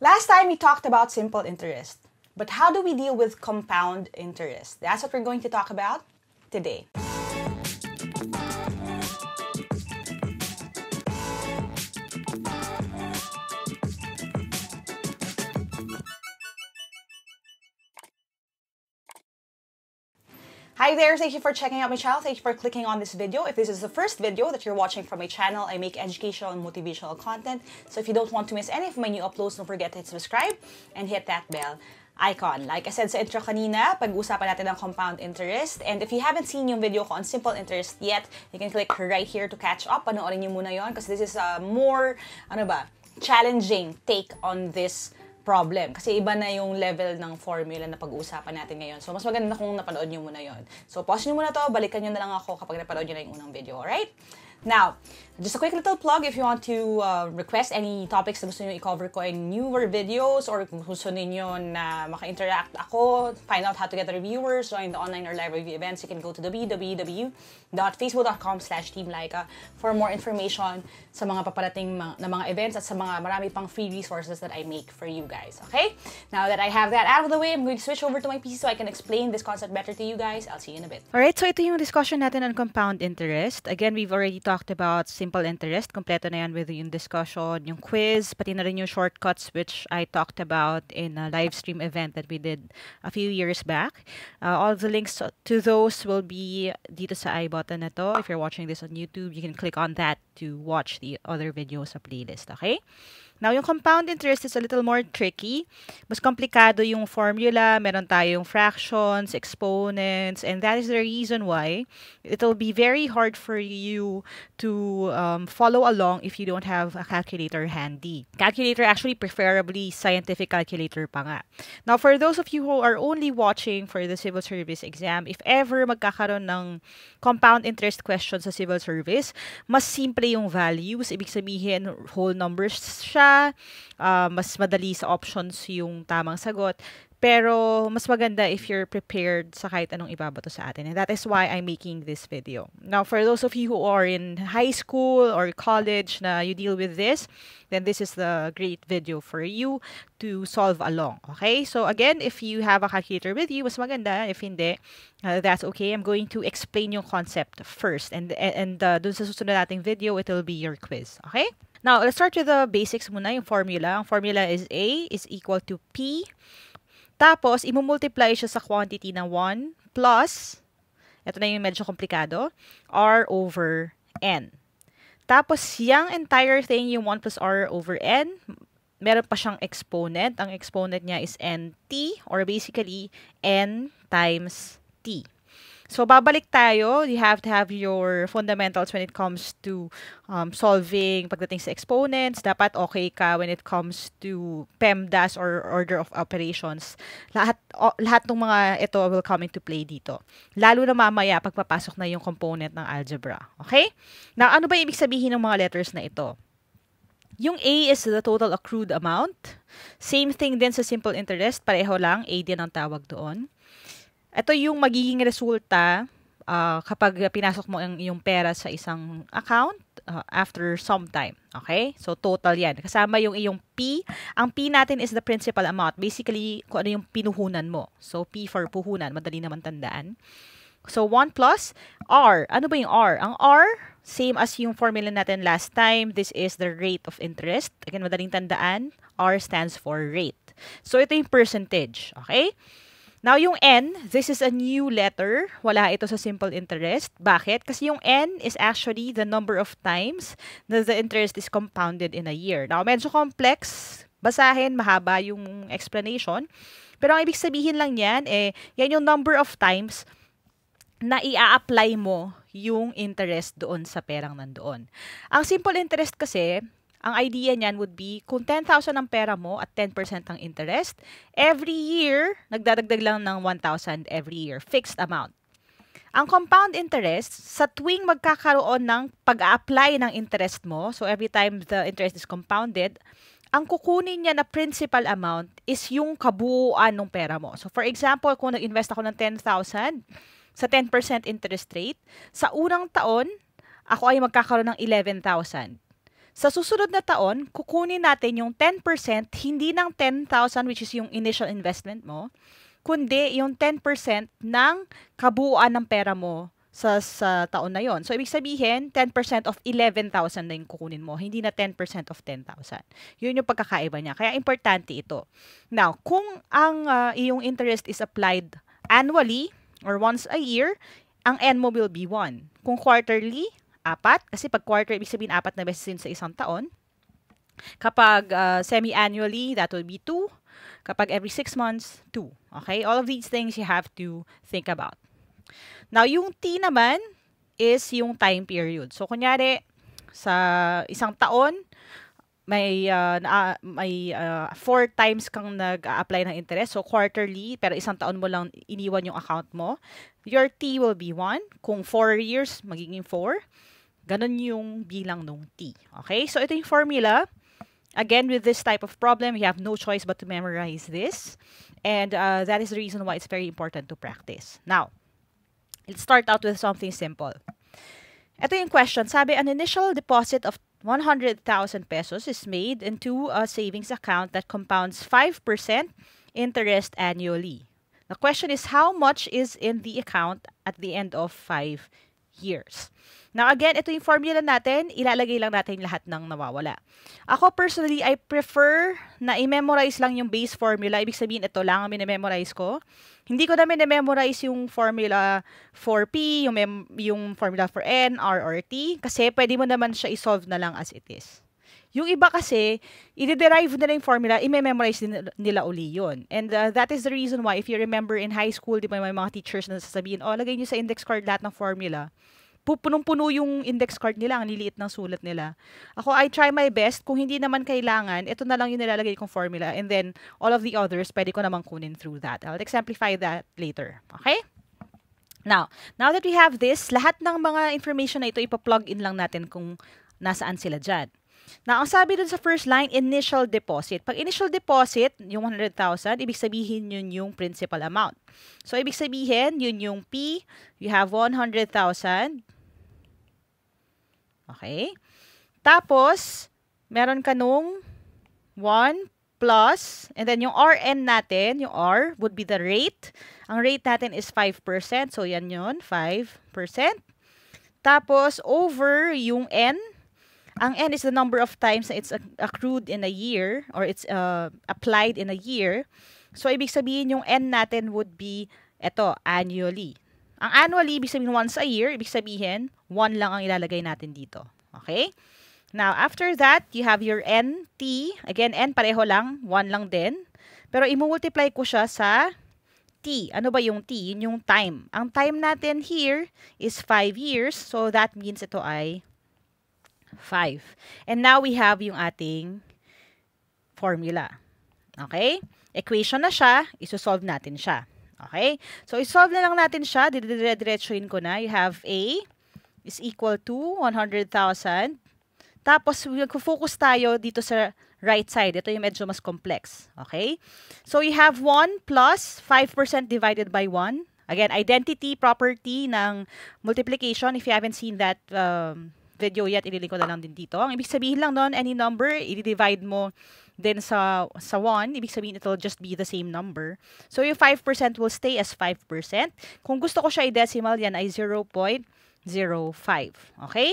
Last time we talked about simple interest, but how do we deal with compound interest? That's what we're going to talk about today. Hi there, thank you for checking out my channel. Thank you for clicking on this video. If this is the first video that you're watching from my channel, I make educational and motivational content. So if you don't want to miss any of my new uploads, don't forget to hit subscribe and hit that bell icon. Like I said sa intro kanina, pag-usapan natin ng compound interest. And if you haven't seen yung video ko on simple interest yet, you can click right here to catch up. Panoorin niyo muna yon because this is a more, ano ba, challenging take on this problem. Kasi iba na yung level ng formula na pag-uusapan natin ngayon. So, mas maganda kung napanood nyo muna yon. So, pause nyo muna to, balikan nyo na lang ako kapag napanood nyo na yung unang video, alright? Now, just a quick little plug if you want to uh, request any topics na gusto nyo i-cover ko in newer videos or kung gusto ninyo na maka-interact ako, find out how to get reviewers, join the online or live review events, you can go to www.facebook.com slash teamlaika for more information sa mga paparating na mga events at sa mga marami pang free resources that I make for you guys. Okay? Now that I have that out of the way, I'm going to switch over to my PC so I can explain this concept better to you guys. I'll see you in a bit. Alright, so ito yung discussion natin on compound interest. Again, we've already talked about simple interest. Kompleto na yan with yung discussion, yung quiz, pati na rin yung shortcuts which I talked about in a live stream event that we did a few years back. Uh, all the links to those will be dito sa i button na to. If you're watching this on YouTube, you can click on that to watch the other videos sa playlist, okay? Now, yung compound interest is a little more tricky. Mas komplikado yung formula. Meron tayong fractions, exponents, and that is the reason why it'll be very hard for you to um, follow along if you don't have a calculator handy. Calculator actually preferably scientific calculator pa nga. Now, for those of you who are only watching for the civil service exam, if ever magkakaroon ng compound interest question sa civil service, mas simple yung values. Ibig sabihin, whole numbers siya, uh, mas madali sa options yung tamang sagot. Pero, mas maganda if you're prepared sa kahit anong ibabato sa atin. And that is why I'm making this video. Now, for those of you who are in high school or college na you deal with this, then this is the great video for you to solve along. Okay? So, again, if you have a calculator with you, mas maganda. If hindi, uh, that's okay. I'm going to explain yung concept first. And, and uh, dun sa susunod nating video, it will be your quiz. Okay? Now, let's start with the basics muna, yung formula. Ang formula is A is equal to P. Tapos, imumultiply siya sa quantity na 1 plus, ito na yung medyo komplikado, R over N. Tapos, yung entire thing, yung 1 plus R over N, meron pa siyang exponent. Ang exponent niya is NT, or basically, N times T. So, babalik tayo. You have to have your fundamentals when it comes to um, solving pagdating sa exponents. Dapat okay ka when it comes to PEMDAS or order of operations. Lahat, o, lahat ng mga ito will come into play dito. Lalo na mamaya pagpapasok na yung component ng algebra. Okay? Now, ano ba ibig sabihin ng mga letters na ito? Yung A is the total accrued amount. Same thing din sa simple interest. Pareho lang. A din ang tawag doon. Ito yung magiging resulta uh, kapag pinasok mo ang iyong pera sa isang account uh, after some time. Okay? So, total yan. Kasama yung iyong P. Ang P natin is the principal amount. Basically, kung ano yung pinuhunan mo. So, P for puhunan. Madali naman tandaan. So, 1 plus R. Ano ba yung R? Ang R, same as yung formula natin last time. This is the rate of interest. Again, madaling tandaan. R stands for rate. So, ito yung percentage. Okay? Now, yung N, this is a new letter. Wala ito sa simple interest. Bakit? Kasi yung N is actually the number of times that the interest is compounded in a year. Now, medyo complex. Basahin, mahaba yung explanation. Pero ang ibig sabihin lang yan, eh, yan yung number of times na i-apply mo yung interest doon sa perang nandoon. Ang simple interest kasi, ang idea niyan would be, kung 10,000 ang pera mo at 10% ang interest, every year, nagdadagdag lang ng 1,000 every year, fixed amount. Ang compound interest, sa tuwing magkakaroon ng pag-apply ng interest mo, so every time the interest is compounded, ang kukunin niya na principal amount is yung kabuuan ng pera mo. So for example, kung nag-invest ako ng 10,000 sa 10% interest rate, sa unang taon, ako ay magkakaroon ng 11,000. Sa susunod na taon, kukunin natin yung 10%, hindi ng 10,000 which is yung initial investment mo, kundi yung 10% ng kabuuan ng pera mo sa, sa taon na yon. So, ibig sabihin, 10% of 11,000 na yung kukunin mo, hindi na 10% of 10,000. Yun yung pagkakaiba niya. Kaya, importante ito. Now, kung ang uh, iyong interest is applied annually or once a year, ang N mo will be 1. Kung quarterly, apat. Kasi pag quarter, ibig sabihin apat na beses yun sa isang taon. Kapag uh, semi-annually, that will be 2. Kapag every 6 months, 2. Okay? All of these things you have to think about. Now, yung T naman is yung time period. So, kunyari, sa isang taon, may uh, na, may uh, four times kang nag-apply ng interest. So, quarterly, pero isang taon mo lang iniwan yung account mo. Your T will be 1. Kung 4 years, magiging 4. Ganon yung bilang nung T. Okay? So, ito yung formula. Again, with this type of problem, you have no choice but to memorize this. And uh, that is the reason why it's very important to practice. Now, Let's start out with something simple. Ito yung question. Sabi, an initial deposit of 100,000 pesos is made into a savings account that compounds 5% interest annually. The question is, how much is in the account at the end of 5 years? Now again, ito yung formula natin, ilalagay lang natin lahat ng nawawala. Ako personally, I prefer na i-memorize lang yung base formula. Ibig sabihin, ito lang ang minememorize ko. Hindi ko na minememorize yung formula for P, yung, yung formula for N, R, or T, kasi pwede mo naman siya i-solve na lang as it is. Yung iba kasi, i-derive nila yung formula, i-memorize nila uli yun. And uh, that is the reason why, if you remember in high school, di ba may mga teachers na sasabihin, oh, lagay nyo sa index card lahat ng formula punong-puno yung index card nila, ang liliit ng sulat nila. Ako, I try my best. Kung hindi naman kailangan, ito na lang yung nilalagay kong formula. And then, all of the others, pwede ko naman kunin through that. I'll exemplify that later. Okay? Now, now that we have this, lahat ng mga information na ito, ipa-plug in lang natin kung nasaan sila dyan. Now, ang sabi dun sa first line, initial deposit. Pag initial deposit, yung 100,000, ibig sabihin yun yung principal amount. So, ibig sabihin, yun yung P, you have 100,000, Okay? Tapos, meron ka nung 1 plus, and then yung RN natin, yung R, would be the rate. Ang rate natin is 5%. So, yan yun, 5%. Tapos, over yung N. Ang N is the number of times na it's accrued in a year or it's uh, applied in a year. So, ibig sabihin yung N natin would be, eto, annually. Ang annually, ibig sabihin once a year, ibig sabihin, 1 lang ang ilalagay natin dito. Okay? Now, after that, you have your NT. Again, N pareho lang, 1 lang din. Pero i-multiply ko siya sa T. Ano ba yung T? Yun yung time. Ang time natin here is 5 years. So, that means ito ay 5. And now, we have yung ating formula. Okay? Equation na siya. Isosolve natin siya. Okay? So, isolve na lang natin siya. Dire-diretsuin ko na. You have A is equal to 100,000. Tapos, mag-focus tayo dito sa right side. Ito yung medyo mas complex. Okay? So, you have 1 plus 5% divided by 1. Again, identity, property ng multiplication. If you haven't seen that um, video yet, ililink ko na lang din dito. Ang ibig sabihin lang nun, any number, i-divide mo Then sa, sa 1, ibig sabihin it'll just be the same number. So yung 5% will stay as 5%. Kung gusto ko siya i-decimal, yan ay 0.05. Okay?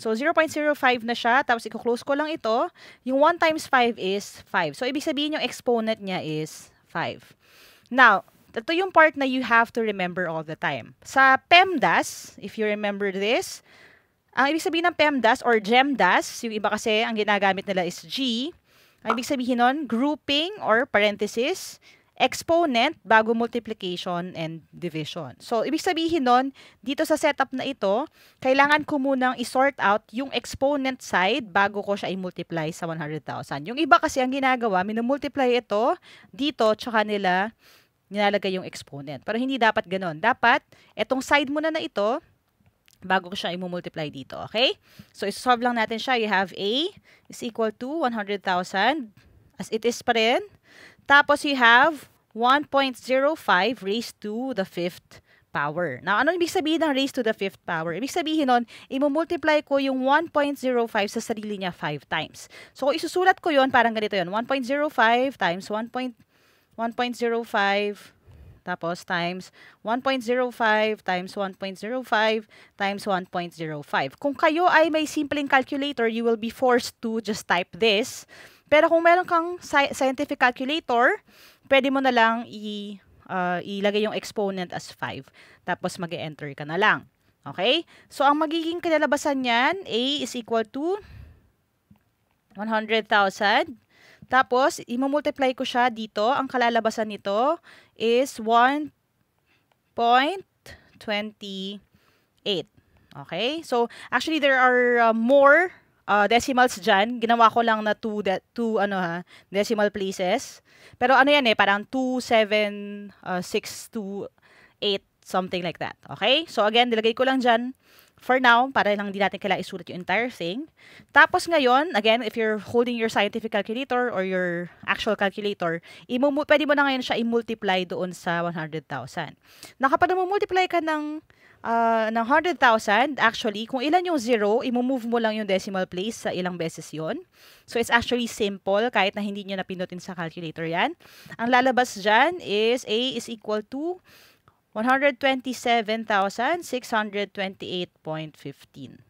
So 0.05 na siya. Tapos i-close ko lang ito. Yung 1 times 5 is 5. So ibig sabihin yung exponent niya is 5. Now, ito yung part na you have to remember all the time. Sa PEMDAS, if you remember this, ang ibig sabihin ng PEMDAS or GEMDAS, yung iba kasi ang ginagamit nila is G, ang ibig sabihin nun, grouping or parenthesis, exponent bago multiplication and division. So, ibig sabihin nun, dito sa setup na ito, kailangan ko munang i-sort out yung exponent side bago ko siya i-multiply sa 100,000. Yung iba kasi ang ginagawa, minumultiply ito dito, tsaka nila nilalagay yung exponent. Pero hindi dapat ganon. Dapat, etong side muna na ito, bago ko siya i-multiply dito. Okay? So, isolve lang natin siya. You have A is equal to 100,000 as it is pa rin. Tapos, you have 1.05 raised to the fifth power. Now, ano ibig sabihin ng raised to the fifth power? Ibig sabihin nun, i-multiply ko yung 1.05 sa sarili niya 5 times. So, kung isusulat ko yon parang ganito yon 1.05 times 1.05 tapos times 1.05 times 1.05 times 1.05. Kung kayo ay may simpleng calculator, you will be forced to just type this. Pero kung meron kang scientific calculator, pwede mo na lang i, uh, ilagay yung exponent as 5. Tapos mag enter ka na lang. Okay? So, ang magiging kalalabasan niyan, A is equal to 100,000 tapos, i-multiply ko siya dito. Ang kalalabasan nito is 1.28. Okay? So, actually, there are uh, more uh, decimals dyan. Ginawa ko lang na 2 de two, ano, ha, decimal places. Pero ano yan eh, parang 2, 7, uh, 6, 2, 8, something like that. Okay? So, again, nilagay ko lang dyan for now, para lang hindi natin kailangan isulat yung entire thing. Tapos ngayon, again, if you're holding your scientific calculator or your actual calculator, imu pwede mo na ngayon siya i-multiply doon sa 100,000. Na kapag mo-multiply ka ng uh, ng 100,000, actually, kung ilan yung zero, i-move mo lang yung decimal place sa ilang beses yon. So, it's actually simple kahit na hindi nyo napinutin sa calculator yan. Ang lalabas dyan is A is equal to 127,628.15.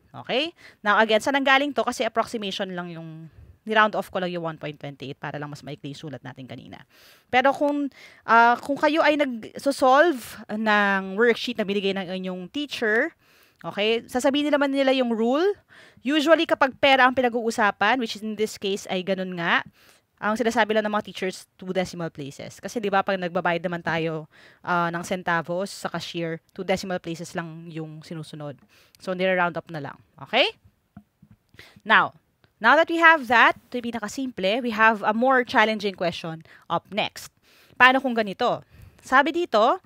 Okay? Now, again, saan nanggaling to? Kasi approximation lang yung ni-round off ko lang yung 1.28 para lang mas maikli sulat natin kanina. Pero kung uh, kung kayo ay nag-solve ng worksheet na binigay ng inyong teacher, okay, sasabihin nila naman nila yung rule. Usually kapag pera ang pinag-uusapan, which in this case ay ganun nga, ang sinasabi lang ng mga teachers, two decimal places. Kasi di ba pag nagbabayad naman tayo uh, ng centavos sa cashier, two decimal places lang yung sinusunod. So, nire-round up na lang. Okay? Now, now that we have that, ito yung pinakasimple, we have a more challenging question up next. Paano kung ganito? Sabi dito,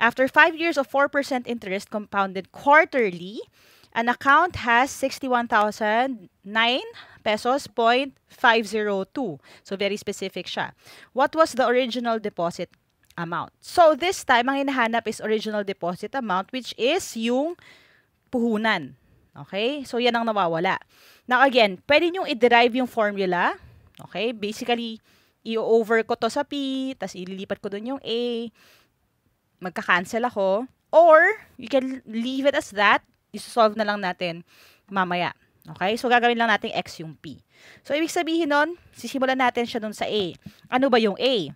after 5 years of 4% interest compounded quarterly, an account has 61,009 pesos point 502. So, very specific siya. What was the original deposit amount? So, this time, ang hinahanap is original deposit amount, which is yung puhunan. Okay? So, yan ang nawawala. Now, again, pwede nyo i-derive yung formula. Okay? Basically, i-over ko to sa P, tas ililipat ko dun yung A, magka-cancel ako. Or, you can leave it as that, isolve na lang natin mamaya. Okay? So, gagawin lang natin x yung p. So, ibig sabihin nun, sisimulan natin siya dun sa a. Ano ba yung a?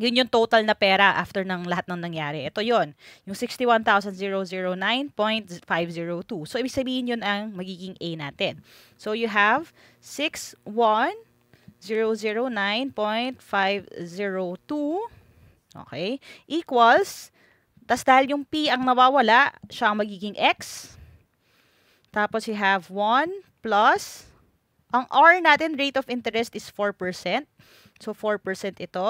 Yun yung total na pera after ng lahat ng nangyari. Ito yon yung 61,009.502. So, ibig sabihin yun ang magiging A natin. So, you have 61,009.502 okay, equals, tas dahil yung P ang nawawala, siya ang magiging X. Tapos you have 1 plus, ang R natin, rate of interest is 4%. So 4% ito.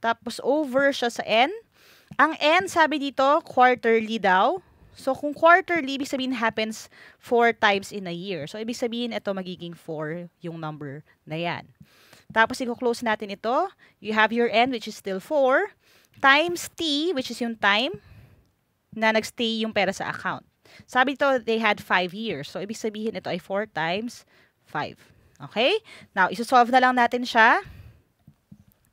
Tapos over siya sa N. Ang N, sabi dito, quarterly daw. So kung quarterly, ibig sabihin happens 4 times in a year. So ibig sabihin ito magiging 4 yung number na yan. Tapos i-close natin ito. You have your N which is still 4 times T which is yung time na nagstay yung pera sa account. Sabi to, they had 5 years. So, ibig sabihin, ito ay 4 times 5. Okay? Now, isosolve na lang natin siya.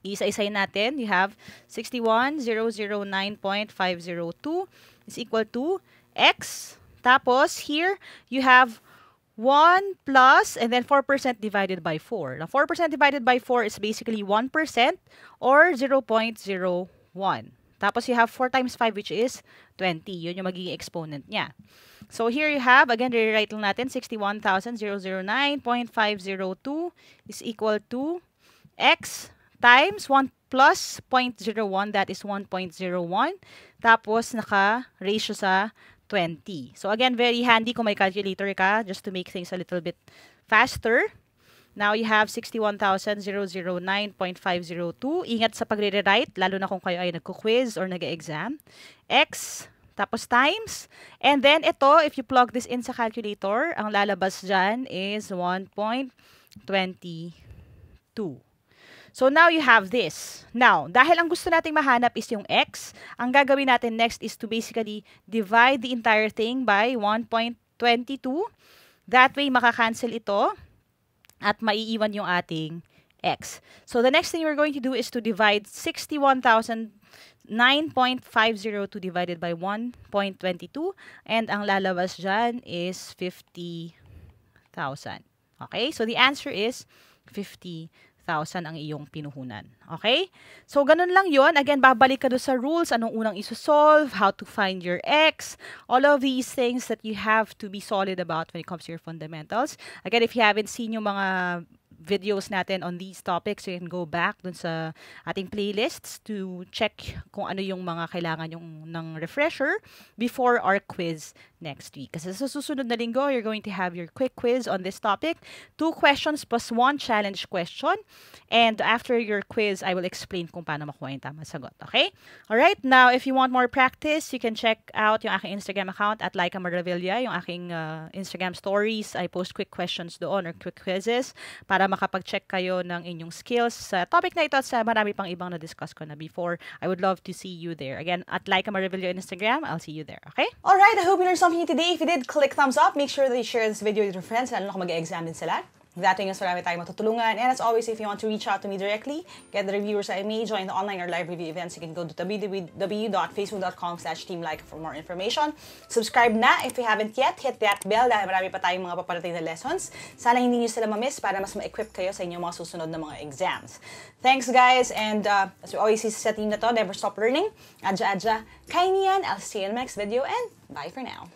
Isa-isay natin. You have 61,009.502 is equal to x. Tapos, here, you have 1 plus and then 4% divided by 4. Now, 4% divided by 4 is basically 1% or 0.01. Tapos you have 4 times 5 which is 20. Yun yung magiging exponent niya. So here you have, again, rewrite lang natin, 61,009.502 is equal to x times 1 plus 0.01, that is 1.01. Tapos naka-ratio sa 20. So again, very handy kung may calculator ka just to make things a little bit faster. Now, you have 61,009.502. Ingat sa pagre-rewrite, lalo na kung kayo ay nagko-quiz or nag-exam. X, tapos times. And then, ito, if you plug this in sa calculator, ang lalabas dyan is 1.22. So now you have this. Now, dahil ang gusto nating mahanap is yung x, ang gagawin natin next is to basically divide the entire thing by 1.22. That way, makakancel ito at maiiwan yung ating x. So the next thing we're going to do is to divide 61,009.50 divided by 1.22 and ang lalabas dyan is 50,000. Okay? So the answer is 50,000 ang iyong pinuhunan. Okay? So, ganun lang yon Again, babalik ka doon sa rules. Anong unang isosolve, how to find your x, all of these things that you have to be solid about when it comes to your fundamentals. Again, if you haven't seen yung mga videos natin on these topics, you can go back dun sa ating playlists to check kung ano yung mga kailangan yung ng refresher before our quiz next week. Kasi sa susunod na linggo, you're going to have your quick quiz on this topic. Two questions plus one challenge question. And after your quiz, I will explain kung paano makuha yung tamang sagot. Okay? Alright, now if you want more practice, you can check out yung aking Instagram account at Laika Maravilla, yung aking uh, Instagram stories. I post quick questions doon or quick quizzes para makapag-check kayo ng inyong skills sa topic na ito at sa marami pang ibang na-discuss ko na before. I would love to see you there. Again, at Laika Maravilla on Instagram, I'll see you there. Okay? Alright, I hope you learned something today. If you did, click thumbs up. Make sure that you share this video with your friends, lalo na mag-exam din sila. Way, mas marami tayong matutulungan. And as always, if you want to reach out to me directly, get the reviewers I may, join the online or live review events, you can go to www.facebook.com slash teamlike for more information. Subscribe na if you haven't yet. Hit that bell dahil marami pa tayong mga paparating na lessons. Sana hindi nyo sila ma-miss para mas ma-equip kayo sa inyong mga susunod na mga exams. Thanks, guys. And uh, as we always see sa team na to, never stop learning. Adja, adja. Kainian. I'll see you in the next video and bye for now.